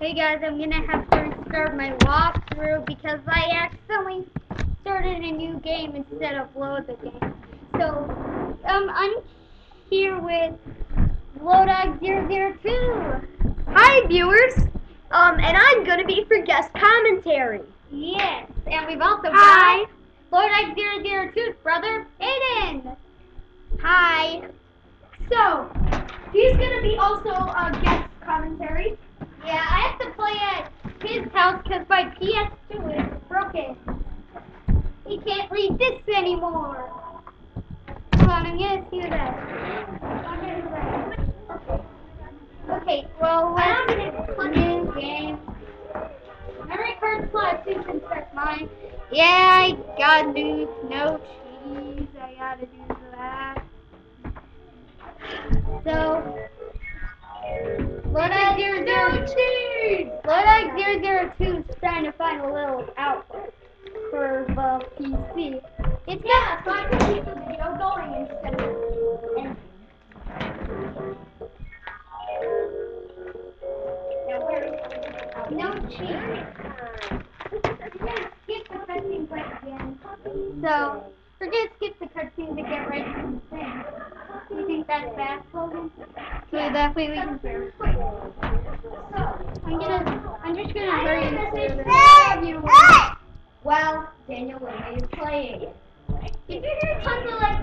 Hey guys, I'm gonna have to restart my walkthrough because I accidentally started a new game instead of load the game. So, um, I'm here with Lodog002. Hi, viewers. Um, and I'm gonna be for guest commentary. Yes, and we've also Hi. got Lodog002's brother, Aiden. Hi. So, he's gonna be also a guest commentary. Yeah, I have to play at his house because my PS2 is broken. He can't read this anymore. Hold on, I'm gonna see that. Okay, well, let's new game. Memory card slot can set mine. Yeah, I gotta do no cheese. I gotta do that. So, Lodog zero zero two. Lodog zero zero two is trying to find a little outlet for the PC. It's Yeah, so I can keep the video going instead of ending. Now where is it? No cheese. We're skip the cutscenes right again. So we're gonna skip the cutscenes to get right to the thing. Do you think that's fast, Logan? So that way we can. I'm gonna. I'm just gonna hurry and through this. Well, Daniel, what are you playing? Did you hear tons of like?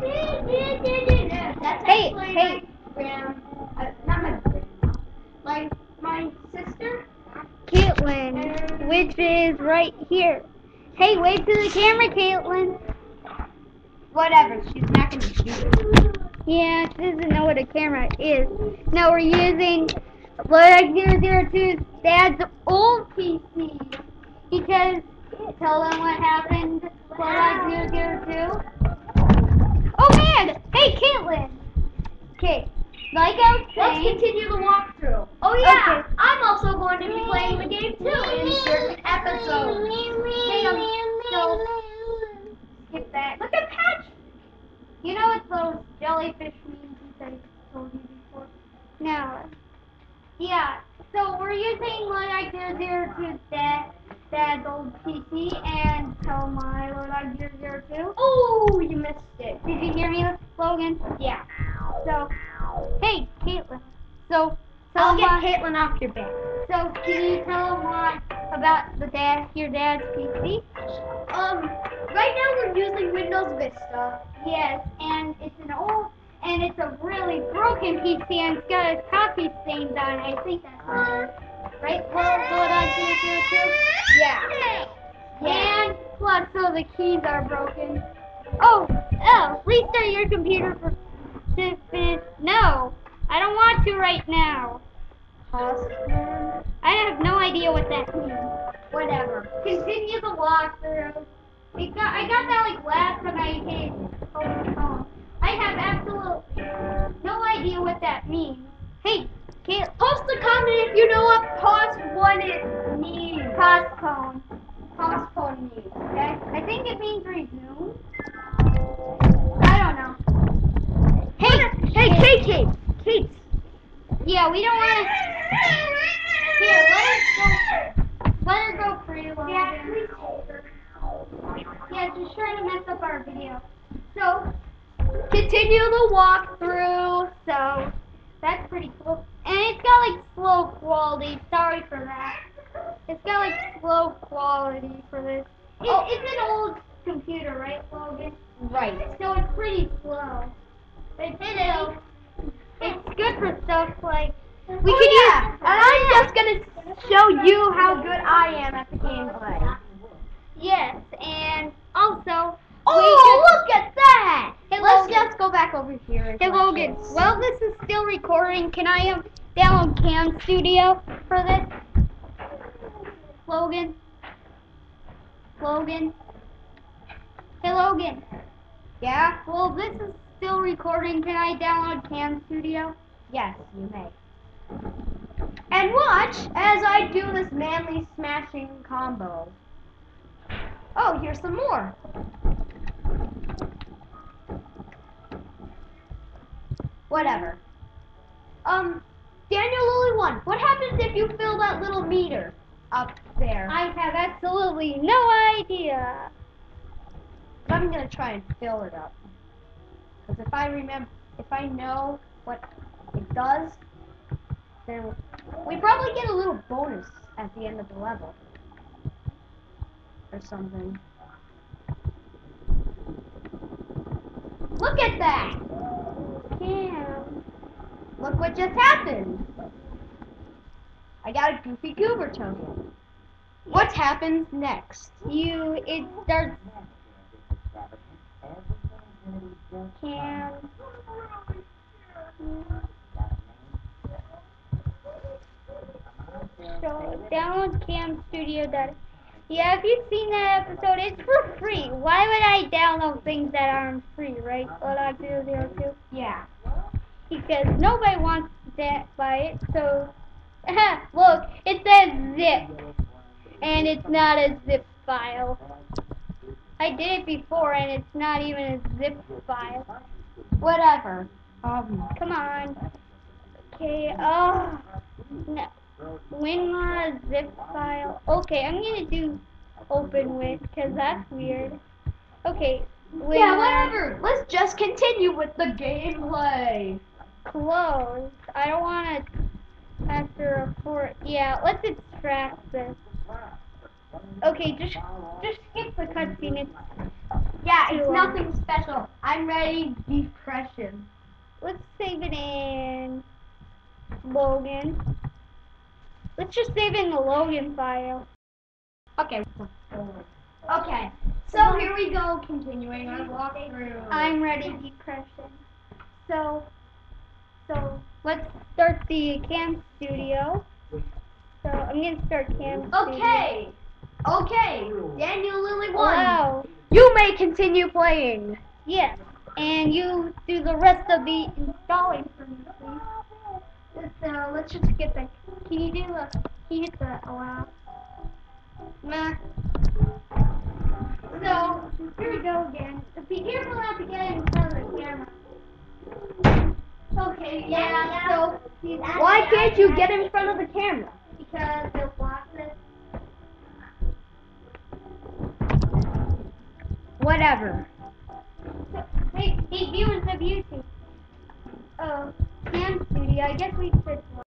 That's Hey, actually hey. my grand. Uh, not my grand. My my sister. Caitlin, which is right here. Hey, wave to the camera, Caitlin. Whatever, she's not gonna shoot it. Yeah, she doesn't know what a camera is. Now we're using Lodog 002's dad's old PC because tell them what happened. to Lodog 002. Oh man! Hey, Caitlin. Okay, like I was Let's saying. continue the walkthrough. Oh yeah, Okay. I'm also going to be playing the game too in certain episodes. Hey, um, so skip that. Look at Patch. You know what those jellyfish memes I told you before? No. Yeah. So we're using Lodog 002's dad, dad's old PC and tell my Lodog 002. Oh, you missed it. Did you hear me, Logan? Yeah. So, hey, Caitlin. So, so I'll get Caitlin off your back. So can you tell what about the dad, your dad's PC? Um, right now we're using Windows Vista. Yes, and it's and it's a really broken PC, and it's got a coffee stains on it. I think that's right. Right? Well, Lodog 002. Yeah. And plus, so the keys are broken. Oh, oh, restart your computer for to finish. No, I don't want to right now. Awesome. I have no idea what that means. Whatever. Continue the walkthrough. Got, I got that like last time I over the phone. I have absolutely no idea what that means. Hey, Kate, Post a comment if you know what pause what it means. postpone. Postpone means. Okay, I think it means resume. I don't know. Hey, hey, Kate, Kate, Kate. Yeah, we don't want to. Here, let her go. Let her go free. Logan. Yeah, please. Yeah, just trying to mess up our video. So, Continue the walkthrough. So that's pretty cool. And it's got like slow quality. Sorry for that. It's got like slow quality for this. It, Oh. It's an old computer, right, Logan? Right. So it's pretty slow. But it's still, it's good for stuff like we We could oh, yeah. use. And I'm just gonna show you how good I am at the gameplay. Yes, and also. Oh, look at that! Hey, Let's Logan. just go back over here. and Hey watch Logan, this. well this is still recording. Can I download Cam Studio for this? Logan? Logan? Hey Logan. yeah, Well this is still recording. Can I download Cam Studio? yes, you may. And watch as I do this manly smashing combo. Oh, here's some more. Whatever. Um, Daniel Lily one. What happens if you fill that little meter up there? I have absolutely no idea. But I'm gonna try and fill it up. Because if I remember, if I know what it does, then we probably get a little bonus at the end of the level. Or something. Look at that! Cam. Look what just happened! I got a Goofy Goober token. What happens next? You, it starts. Cam. So download Cam Studio. That. Yeah, if you've seen that episode, it's for free. Why would I download things that aren't free, right? Lodog 002? Yeah. Because nobody wants that by it, so look, it says zip. And it's not a zip file. I did it before and it's not even a zip file. Whatever. Um, Come on. Okay, oh no. WinRAR zip file. Okay, I'm gonna do open with because that's weird. Okay. yeah, whatever. Let's just continue with the gameplay. Close. I don't want to have to report. Yeah, let's extract this. Okay, just just skip the cutscene. It's, Yeah, it's nothing special. I'm ready. Depression. let's save it in Logan. Let's just save it in the Logan file. Okay. Okay. So here we go, continuing our walkthrough. I'm ready, depression. So, so let's start the cam studio. So I'm gonna start cam. Studio. Okay. Okay. Daniel Lily one. Wow. You may continue playing. Yes, and you do the rest of the installing for me, please. Let's, uh, let's just get the. Can you do a? Can you hit the allow? Nah. So here we go again. Be careful not to get in front of the camera. Okay, yeah. So Why can't you get in front of the camera? Because block this. Whatever. Hey, hey, viewers of YouTube. Uh, Cam Studio. I guess we should.